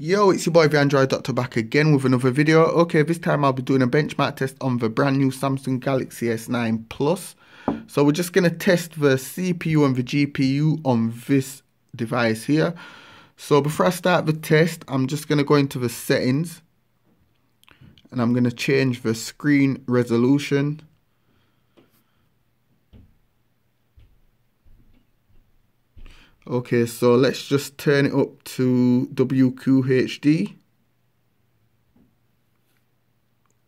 Yo, it's your boy the Android Doctor back again with another video. Okay, this time I'll be doing a benchmark test on the brand new Samsung Galaxy S9 Plus. So we're just going to test the CPU and the GPU on this device here. So before I start the test, I'm just going to go into the settings and I'm going to change the screen resolution Okay, so let's just turn it up to WQHD,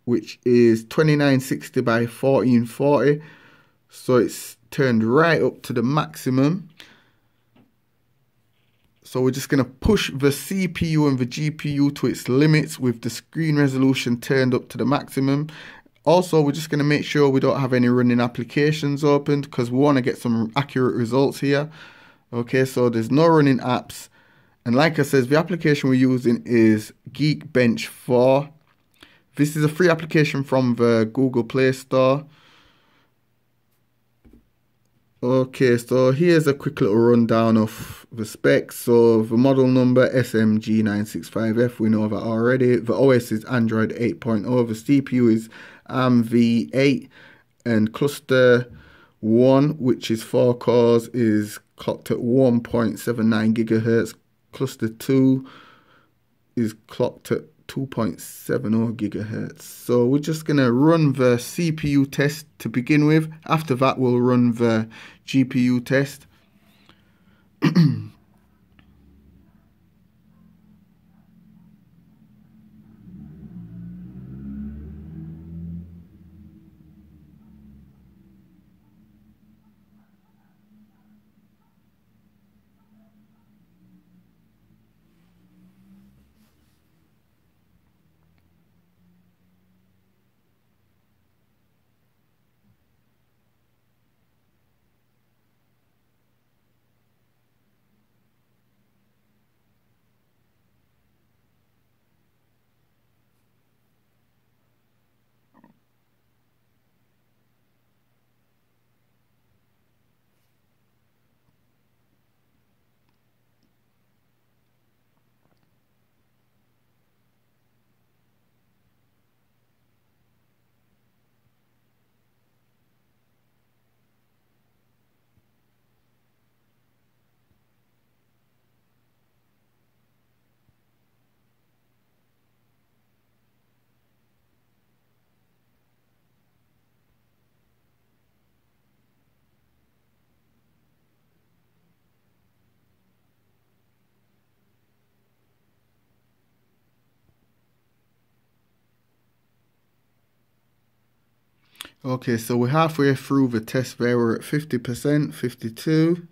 which is 2960 by 1440. So it's turned right up to the maximum. So we're just going to push the CPU and the GPU to its limits with the screen resolution turned up to the maximum. Also, we're just going to make sure we don't have any running applications opened because we want to get some accurate results here. Okay, so there's no running apps. And like I said, the application we're using is Geekbench 4. This is a free application from the Google Play Store. Okay, so here's a quick little rundown of the specs. So the model number SMG965F, we know that already. The OS is Android 8.0. The CPU is ARM v8 and cluster 1, which is 4 cores, is clocked at 1.79 gigahertz. Cluster 2 is clocked at 2.70 gigahertz. So we're just going to run the CPU test to begin with. After that, we'll run the GPU test. Okay, so we're halfway through the test there. We're at 50%, 52.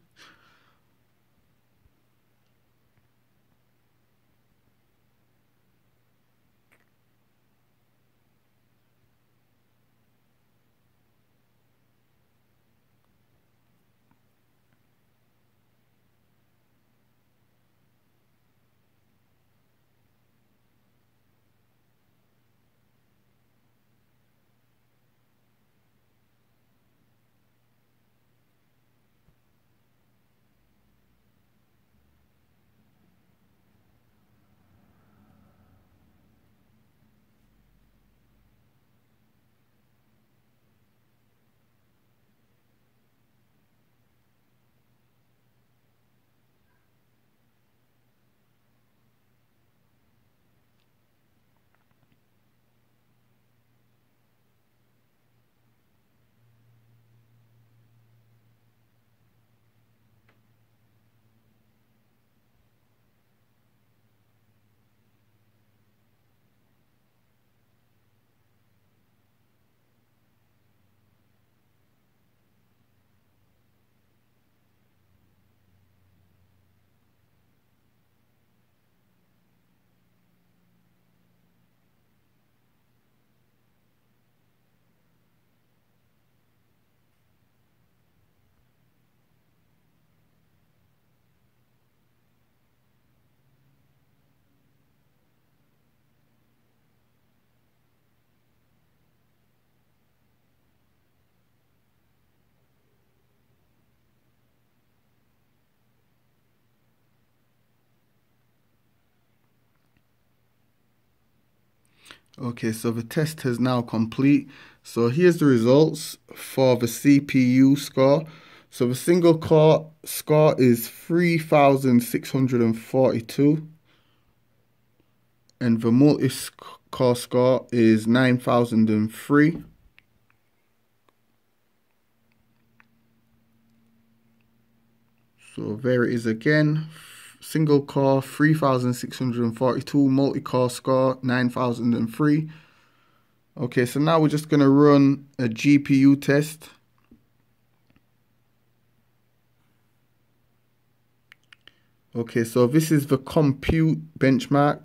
Okay, so the test has now complete. So here's the results for the CPU score. So the single core score is 3642 and the multi-core score is 9003. So there it is again, single core 3642, multi-core score 9003. Okay, so now we're just going to run a GPU test. Okay, so this is the compute benchmark.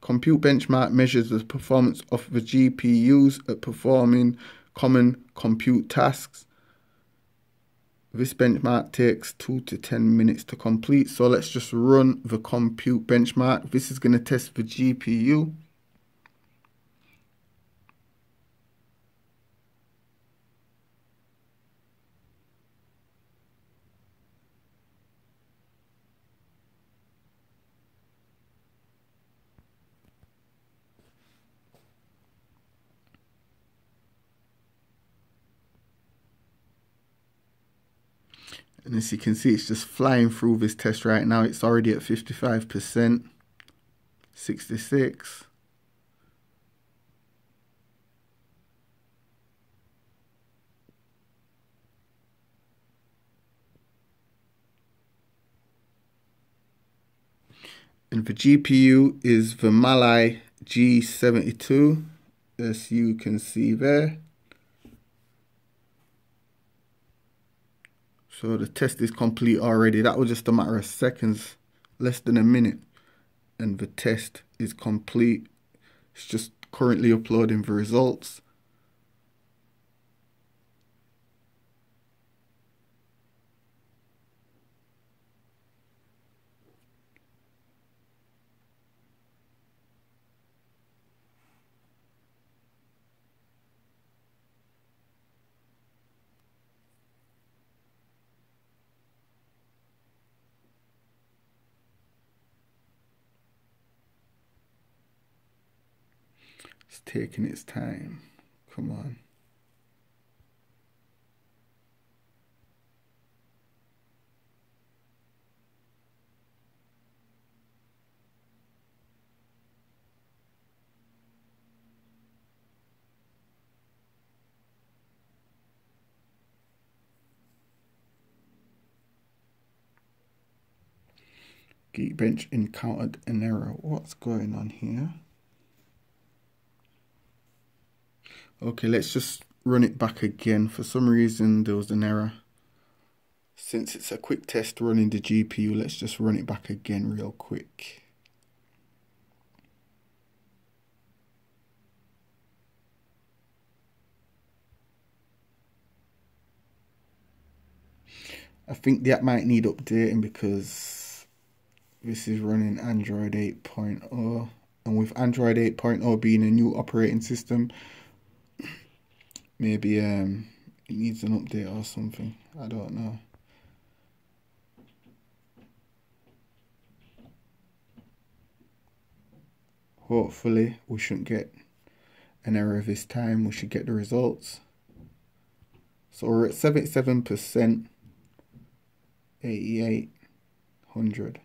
Compute benchmark measures the performance of the GPUs at performing common compute tasks. This benchmark takes 2 to 10 minutes to complete. So let's just run the compute benchmark. This is going to test the GPU. And as you can see, it's just flying through this test right now. It's already at 55%, 66. And the GPU is the Mali G72, as you can see there. So the test is complete already. That was just a matter of seconds, less than a minute. And the test is complete. It's just currently uploading the results. It's taking its time. Come on. Geekbench encountered an error. What's going on here? Okay, let's just run it back again. For some reason, there was an error. Since it's a quick test running the GPU, let's just run it back again real quick. I think that might need updating because this is running Android 8.0 and with Android 8.0 being a new operating system maybe um it needs an update or something. I don't know. Hopefully we shouldn't get an error this time. We should get the results. So we're at 77%, 8800.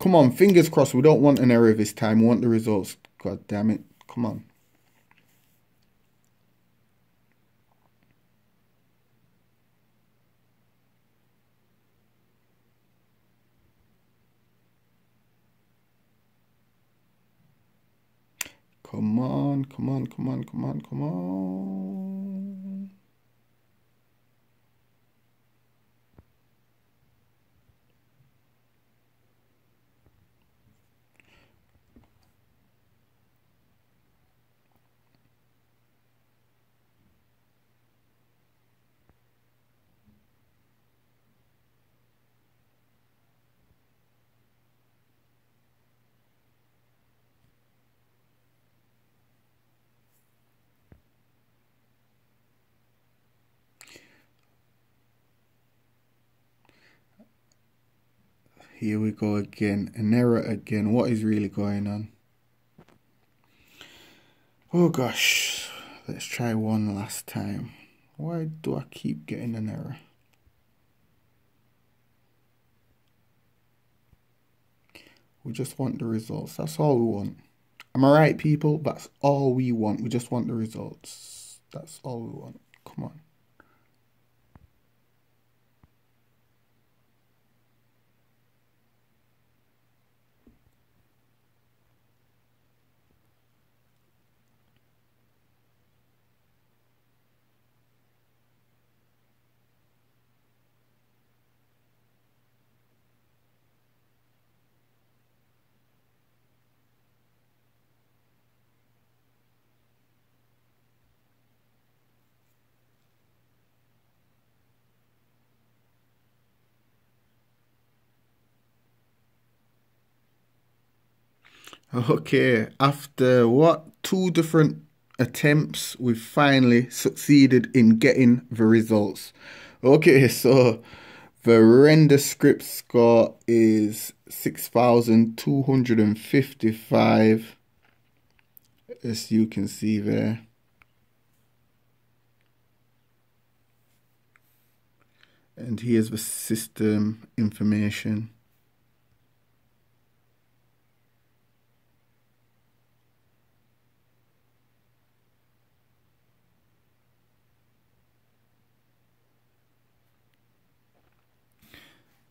Come on, fingers crossed. We don't want an error this time. We want the results. God damn it. Come on. Come on, come on, come on, come on, come on. Here we go again. An error again. What is really going on? Oh gosh. Let's try one last time. Why do I keep getting an error? We just want the results. That's all we want. Am I right, people? That's all we want. We just want the results. That's all we want. Come on. Okay, after what two different attempts, we've finally succeeded in getting the results. Okay, so the render script score is 6,255 as you can see there. And here's the system information.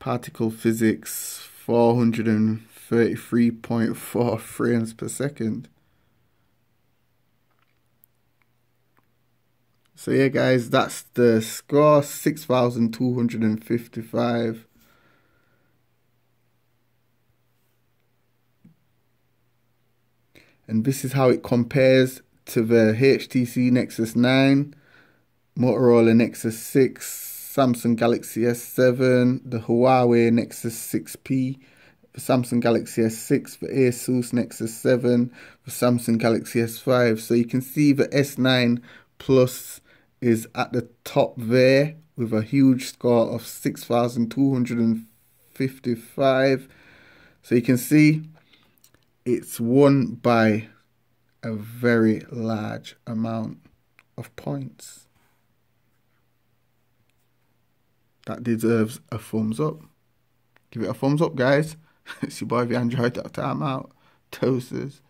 Particle physics 433.4 frames per second. So yeah guys, that's the score 6255. And this is how it compares to the HTC Nexus 9, Motorola Nexus 6, Samsung Galaxy S7, the Huawei Nexus 6P, the Samsung Galaxy S6, the Asus Nexus 7, the Samsung Galaxy S5. So you can see the S9 Plus is at the top there with a huge score of 6,255. So you can see it's won by a very large amount of points. That deserves a thumbs up. Give it a thumbs up, guys. it's your boy, the Android. I'm out. Toasters.